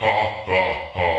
ha ha.